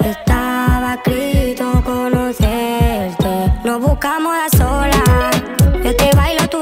Estaba escrito conocerte. Nos buscamos a solas. Yo te bailo tú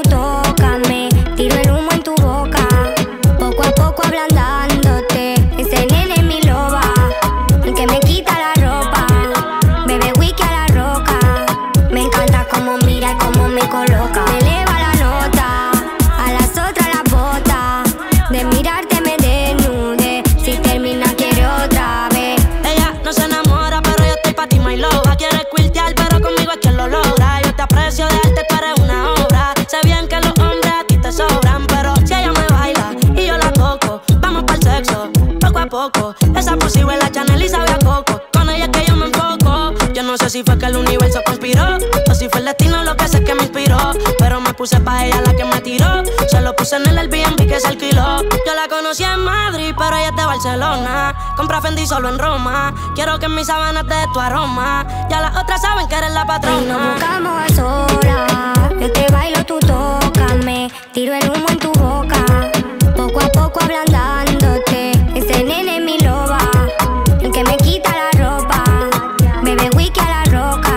Esa posible la Chanel y sabe a coco. Con ella es que yo me enfoco. Yo no sé si fue que el universo conspiró o si fue el destino lo que sé que me inspiró. Pero me puse pa' ella la que me tiró. Se lo puse en el Airbnb que se alquiló. Yo la conocí en Madrid, pero ella es de Barcelona. Compra Fendi solo en Roma. Quiero que en mis sábanas te dé tu aroma. Ya las otras saben que eres la Y nos patrona. buscamos a solas. Whisky a la roca.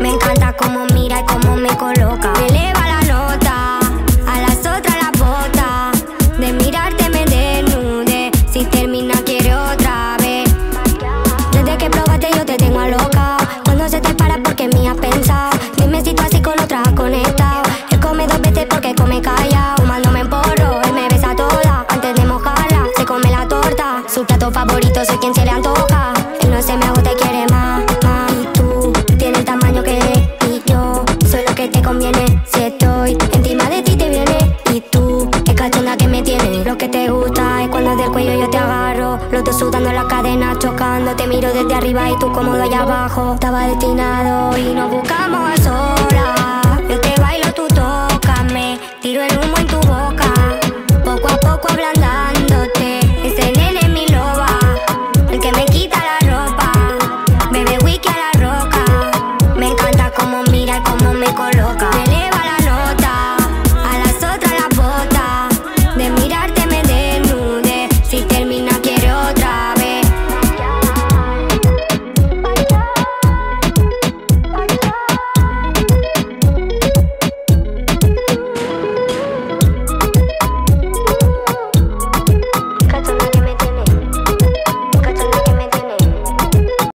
Me encanta cómo mira y cómo me coloca. Me eleva la nota. A las otras las bota. De mirarte me desnude. Si termina, quiere otra vez. Desde que probaste yo te tengo a loca Cuando se te para porque me has pensado Dime si tú así con otra has conectado Él come dos veces porque come callado Fumándome en porro, él me besa toda Antes de mojarla, se come la torta Su plato favorito soy quien se le antoja Los dos sudando la cadena chocando Te miro desde arriba y tú cómodo allá abajo. Estaba destinado y nos buscamos a solas